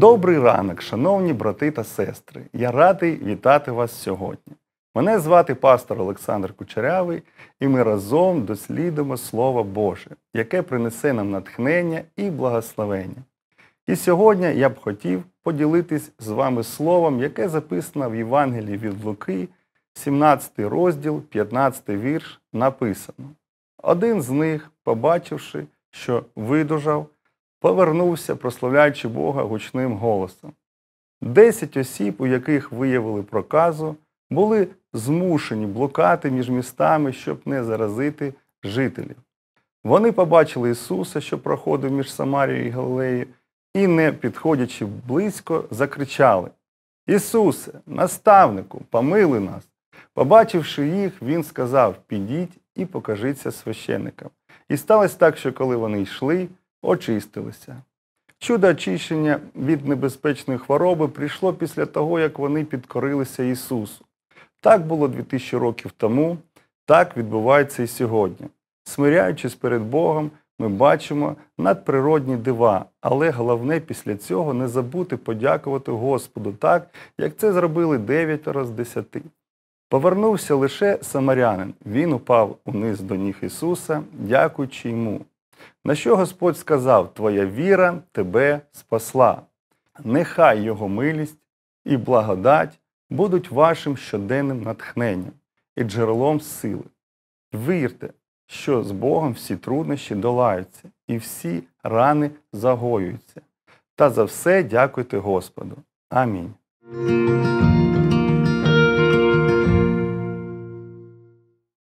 Добрий ранок, шановні брати та сестри. Я радий вітати вас сьогодні. Мене звати пастор Олександр Кучерявий, і ми разом дослідимо Слово Боже, яке принесе нам натхнення і благословення. І сьогодні я б хотів поділитись з вами словом, яке записано в Євангелії від Луки, 17 розділ, 15 вірш, написано. Один з них, побачивши, що видужав, повернувся, прославляючи Бога гучним голосом. Десять осіб, у яких виявили проказу, були змушені блукати між містами, щоб не заразити жителів. Вони побачили Ісуса, що проходив між Самарією і Галилеєю, і, не підходячи близько, закричали: Ісусе, наставнику, помили нас. Побачивши їх, Він сказав: Підіть і покажіться священникам. І сталося так, що коли вони йшли, очистилися. Чудо очищення від небезпечної хвороби прийшло після того, як вони підкорилися Ісусу. Так було 2000 років тому, так відбувається і сьогодні. Смиряючись перед Богом, ми бачимо надприродні дива, але головне після цього не забути подякувати Господу так, як це зробили дев'ятеро з десяти. Повернувся лише самарянин. Він упав униз до ніг Ісуса, дякуючи йому. На що Господь сказав: Твоя віра тебе спасла. Нехай Його милість і благодать будуть вашим щоденним натхненням і джерелом сили. Вірте, що з Богом всі труднощі долаються і всі рани загоюються. Та за все дякуйте Господу. Амінь.